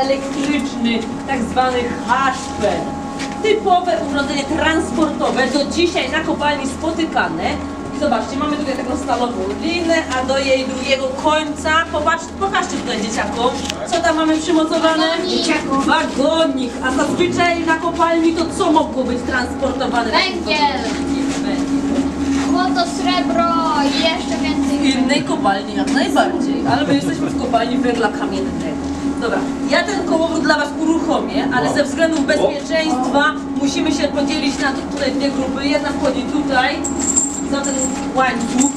elektryczny, tak zwany haszpen. Typowe urządzenie transportowe, do dzisiaj na kopalni spotykane. I zobaczcie, mamy tutaj taką stalową linę, a do jej drugiego końca, popatrz, pokażcie tutaj dzieciakom, co tam mamy przymocowane? Dzieciaku. Wagonik, a zazwyczaj na kopalni to co mogło być transportowane? Węgiel. Złoto, srebro i jeszcze W więcej. innej kopalni jak najbardziej, ale my jesteśmy w kopalni węgla kamiennego. Dobra, ja ten kołowrót dla Was uruchomię, ale ze względów bezpieczeństwa musimy się podzielić na tu- tutaj dwie grupy. Jedna wchodzi tutaj, za ten łańcuch.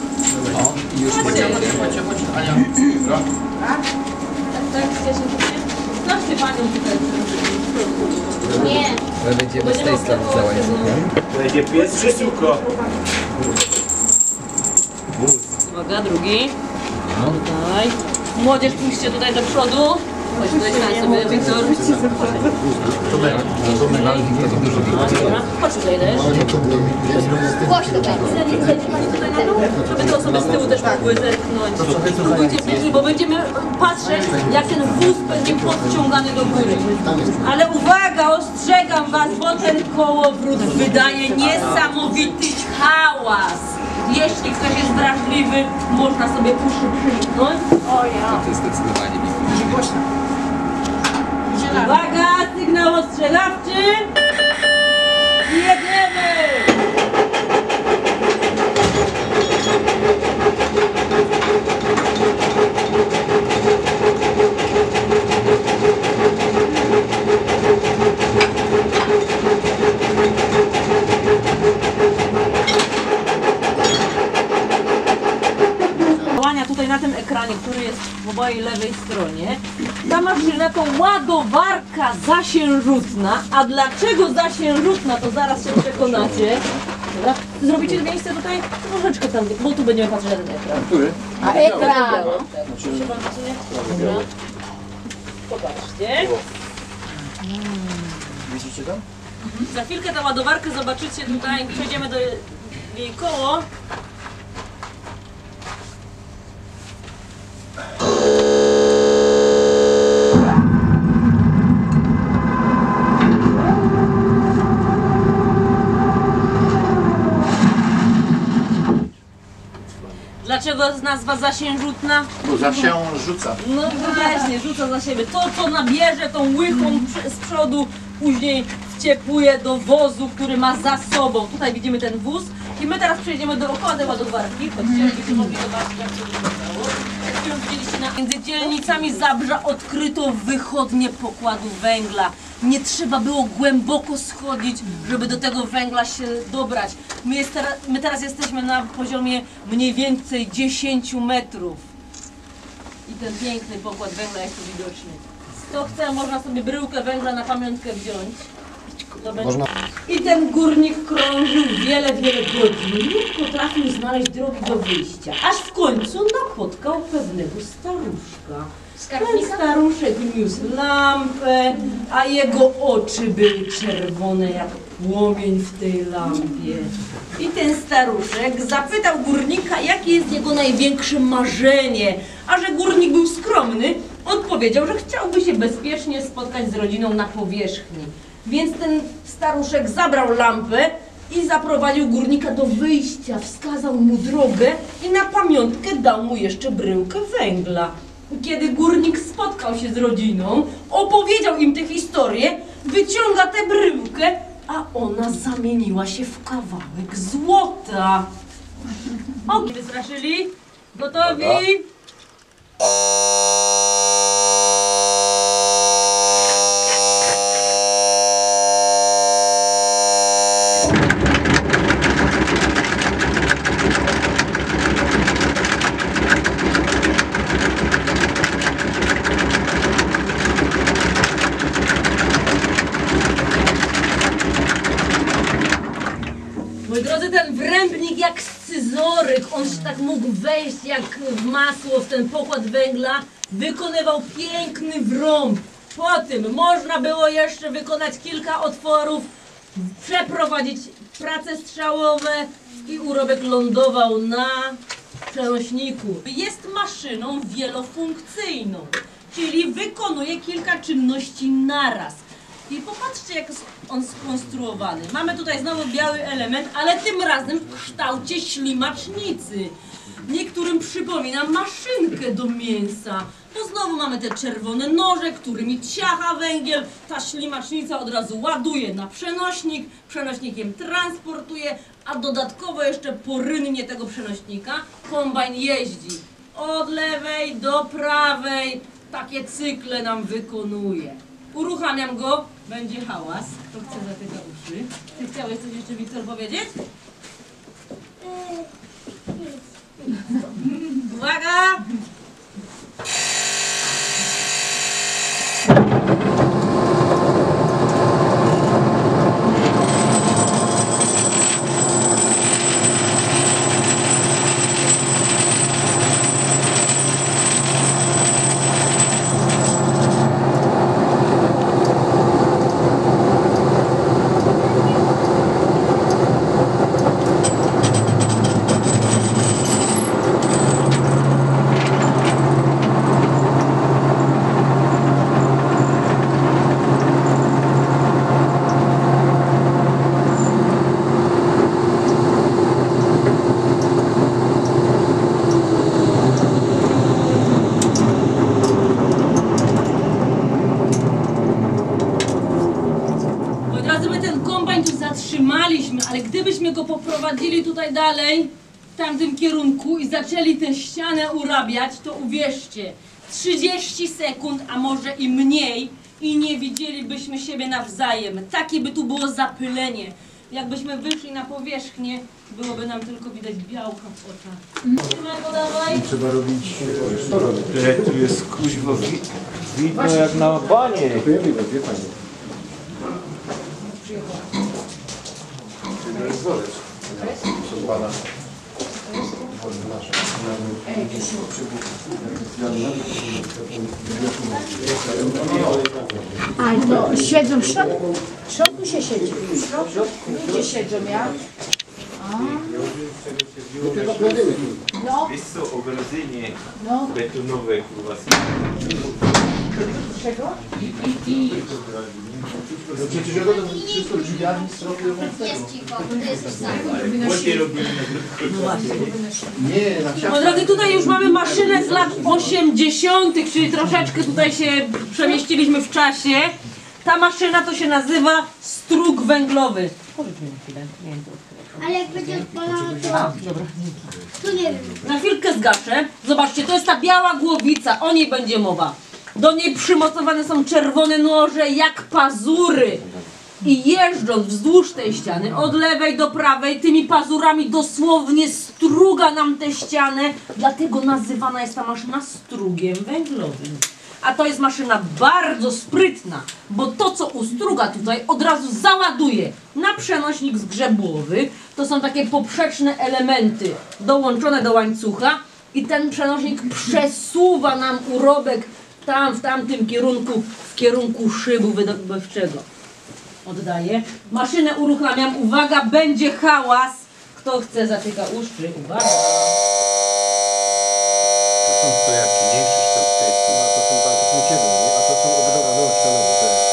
O, i już Chodźcie, chodźcie, Chodźcie, chodźcie, Ania. Dobra. Tak, tak, chcecie sobie? Zobaczcie Panią tutaj. Nie. My będziemy z tej strony za łańcuchem. Będzie pies czy suko? Uwaga, drugi. No. Tutaj. Młodzież pójście tutaj do przodu. Chodź tutaj, stań sobie, Wiktor. To będzie. To będzie dużo więcej. Dobra, chodź tutaj też. Głośno żeby te osoby z tyłu też mogły zerknąć. Spróbujcie bliżej, bo będziemy patrzeć, jak ten wóz będzie podciągany do góry. Ale uwaga, ostrzegam Was, bo ten kołowrót wydaje niesamowity hałas. Jeśli ktoś jest wrażliwy, można sobie uszy przymknąć. To jest zdecydowanie więcej. Uwaga, sygnał ostrzegawczy. I Jedziemy! działania tutaj na tym ekranie, który jest po mojej lewej stronie. Ta maszyna to ładowarka zasiężutna. A dlaczego zasiężutna, to zaraz się przekonacie. Dobra? Zrobicie miejsce tutaj troszeczkę tam, bo tu będziemy patrzeć na ten ekran. Który? A ekran. Dobra. Popatrzcie. Widzicie tam? Za chwilkę tę ładowarkę zobaczycie tutaj, przejdziemy do jej koło. Dlaczego jest nazwa zasiężutna? Bo zawsze rzuca. No właśnie, rzuca za siebie. To, co nabierze tą łychą przy- z przodu, później wciepuje do wozu, który ma za sobą. Tutaj widzimy ten wóz. I my teraz przejdziemy do okłady ładowarki. Chodźcie, żebyście mogli zobaczyć, jak to wyglądało. Między dzielnicami Zabrza odkryto wychodnie pokładu węgla. Nie trzeba było głęboko schodzić, żeby do tego węgla się dobrać. My, jest teraz, my teraz jesteśmy na poziomie mniej więcej 10 metrów i ten piękny pokład węgla jest tu widoczny. Kto chce, można sobie bryłkę węgla na pamiątkę wziąć. Będzie- I ten górnik krążył wiele, wiele godzin. Nie potrafił znaleźć drogi do wyjścia. Aż w końcu napotkał pewnego staruszka. Ten staruszek niósł lampę, a jego oczy były czerwone jak płomień w tej lampie. I ten staruszek zapytał górnika, jakie jest jego największe marzenie. A że górnik był skromny, odpowiedział, że chciałby się bezpiecznie spotkać z rodziną na powierzchni. Więc ten staruszek zabrał lampę i zaprowadził górnika do wyjścia, wskazał mu drogę i na pamiątkę dał mu jeszcze bryłkę węgla. Kiedy górnik spotkał się z rodziną, opowiedział im tę historię, wyciąga tę bryłkę, a ona zamieniła się w kawałek złota. Ogi wystraszyli? Gotowi? Moi drodzy, ten wrębnik jak scyzoryk, on się tak mógł wejść jak w masło w ten pokład węgla, wykonywał piękny wrąb. Po tym można było jeszcze wykonać kilka otworów, przeprowadzić prace strzałowe i urobek lądował na przenośniku. Jest maszyną wielofunkcyjną. czyli wykonuje kilka czynności naraz. I popatrzcie, jak on skonstruowany. Mamy tutaj znowu biały element, ale tym razem w kształcie ślimacznicy. Niektórym przypomina maszynkę do mięsa. Bo znowu mamy te czerwone noże, którymi ciacha węgiel. Ta ślimacznica od razu ładuje na przenośnik, przenośnikiem transportuje, a dodatkowo jeszcze po rynnie tego przenośnika kombajn jeździ. Od lewej do prawej takie cykle nam wykonuje. Uruchamiam go, będzie hałas. Kto chce zatyka uszy? Ty chciałeś coś jeszcze, Wiktor, powiedzieć? Uwaga! Moi drodzy, my ten kombajn tu zatrzymaliśmy, ale gdybyśmy go poprowadzili tutaj dalej, w tamtym kierunku i zaczęli tę ścianę urabiać, to uwierzcie, 30 sekund, a może i mniej i nie widzielibyśmy siebie nawzajem. Takie by tu było zapylenie. Jakbyśmy wyszli na powierzchnię, byłoby nam tylko widać białka w oczach. Szymanko, dawaj. Trzeba robić... Że tu jest kuźwo wi widno jak na banie. To ja wiem, wie pani. Proszę pana. A to siedzą w środku? W środku się siedzi. W środku ludzie siedzą, ja? No, Jest to ogrodzenie no, betonowe kurwa. czego? No przecież ja dodam wszystko drzwiami. Jest cicho, ty jesteś sam. Ładnie robimy Nie, na Moi drodzy, tutaj już mamy maszynę z lat 80., czyli troszeczkę tutaj się przemieściliśmy w czasie. Ta maszyna to się nazywa strug węglowy. Powiedz mi na chwilę, nie wiem, to odkryję. Ale jak będzie odpalała, to... Dobra. Tu nie wiem. Na chwilkę zgaszę. Zobaczcie, to jest ta biała głowica, o niej będzie mowa. Do niej przymocowane są czerwone noże jak pazury. I jeżdżąc wzdłuż tej ściany, od lewej do prawej, tymi pazurami dosłownie struga nam tę ścianę. Dlatego nazywana jest ta maszyna strugiem węglowym. A to jest maszyna bardzo sprytna, bo to co ustruga tutaj od razu załaduje na przenośnik zgrzebłowy. To są takie poprzeczne elementy dołączone do łańcucha i ten przenośnik przesuwa nam urobek tam, w tamtym kierunku, w kierunku szybu wydobywczego. Oddaję. Maszynę uruchamiam. Uwaga, będzie hałas. Kto chce zatyka uszy. Uwaga. To mniejszy kształt A to są tam, to są ciemne, nie? A to są ogrodzone, no ścianowe, to jest.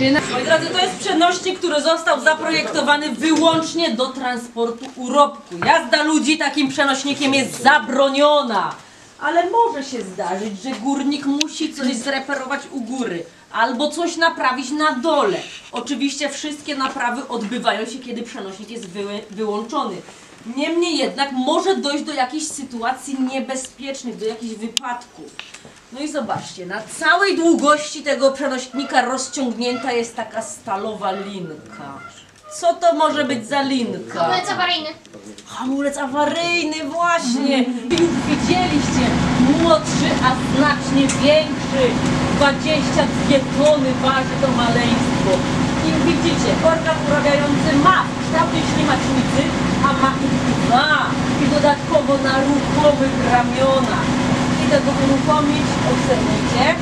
Czyli na... Moi drodzy, to jest przenośnik, który został zaprojektowany wyłącznie do transportu urobku. Jazda ludzi takim przenośnikiem jest zabroniona. Ale może się zdarzyć, że górnik musi coś zreperować u góry albo coś naprawić na dole. Oczywiście wszystkie naprawy odbywają się, kiedy przenośnik jest wyły, wyłączony. Niemniej jednak może dojść do jakichś sytuacji niebezpiecznych, do jakichś wypadków. No i zobaczcie, na całej długości tego przenośnika rozciągnięta jest taka stalowa linka. Co to może być za linka? Hamulec awaryjny. Hamulec awaryjny, właśnie! Już widzieliście młodszy, a znacznie większy. 22 tony waży to maleństwo. I widzicie, organ urabiający ma kształty ślimacznicy, a ma ich dwa. I dodatkowo na ruchomych ramionach. Idę go uruchomić, obserwujcie.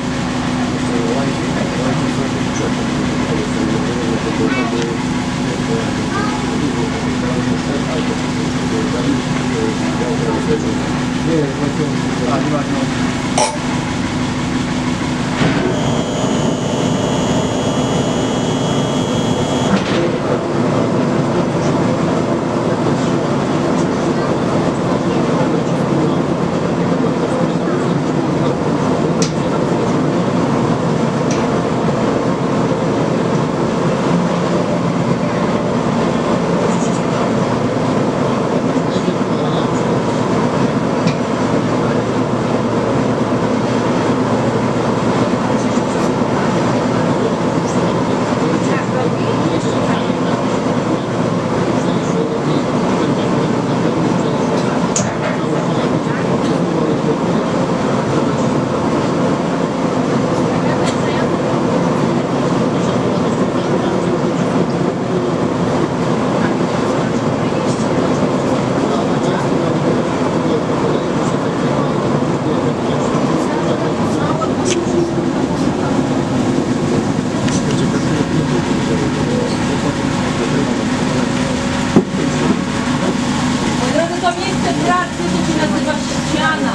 Moi drodzy, to miejsce pracy to się nazywa ściana.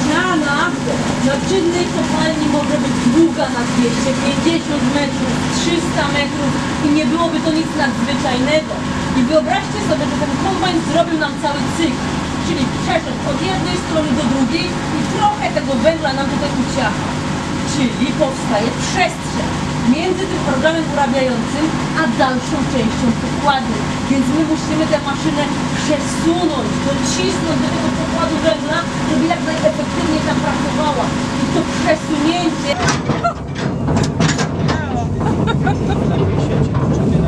Ściana na czynnej kopalni może być długa na 250 metrów, 300 metrów i nie byłoby to nic nadzwyczajnego. I wyobraźcie sobie, że ten kombajn zrobił nam cały cykl. Czyli przeszedł od jednej strony do drugiej i trochę tego węgla nam tutaj uciaka. Czyli powstaje przestrzeń między tym organem urabiającym a dalszą częścią pokładu. Więc my musimy tę maszynę przesunąć, docisnąć do tego pokładu węgla, żeby jak najefektywniej tam pracowała. I to przesunięcie Lepiej sieć,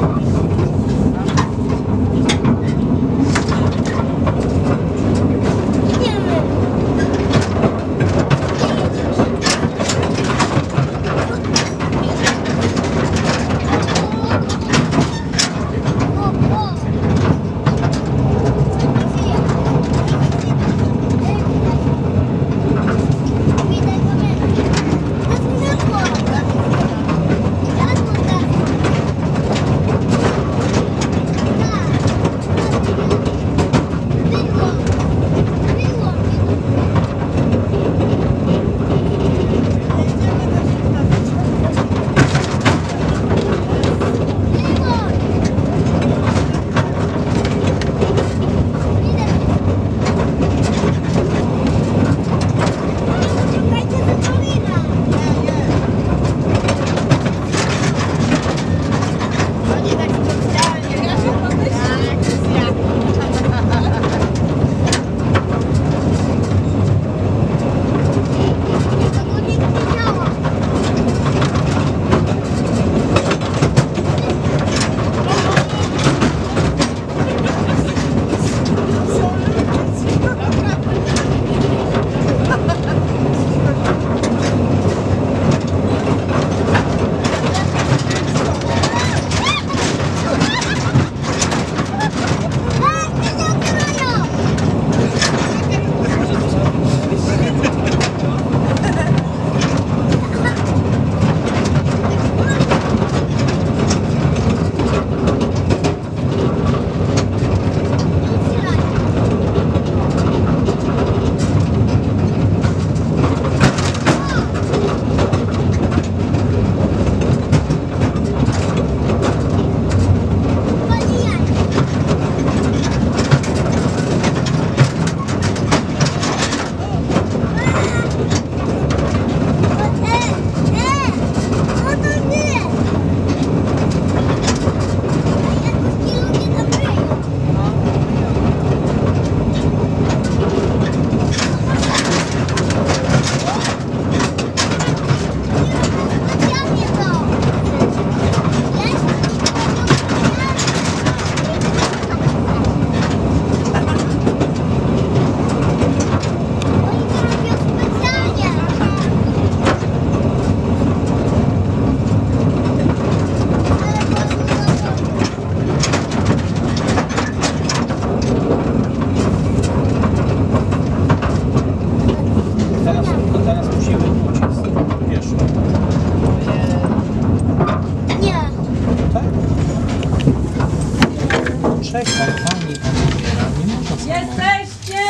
Pani tam umiera, nie można sobie Jesteście?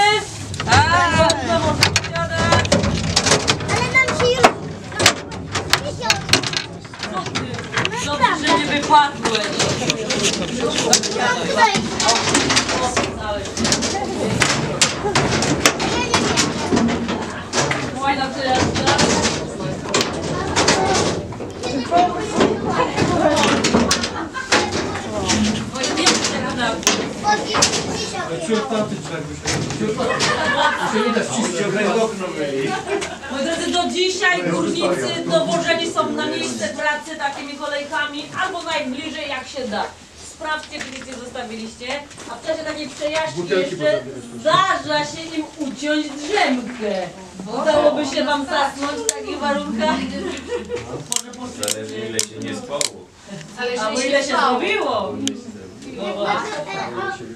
A, można siadać. Ale nam się już... Co ty? Dobrze, że nie wypadłeś. Tutaj. Słuchaj, na tyle raz. Oj, nie chcę na Moi drodzy, do dzisiaj górnicy dowożeni są na miejsce pracy takimi kolejkami albo najbliżej jak się da. Sprawdźcie, nic nie zostawiliście. A w czasie takiej przejażdżki jeszcze zdarza się im uciąć drzemkę. Udałoby się wam zasnąć w takich warunkach? Zależy ile się nie spało. A ile się zrobiło? 我我我我我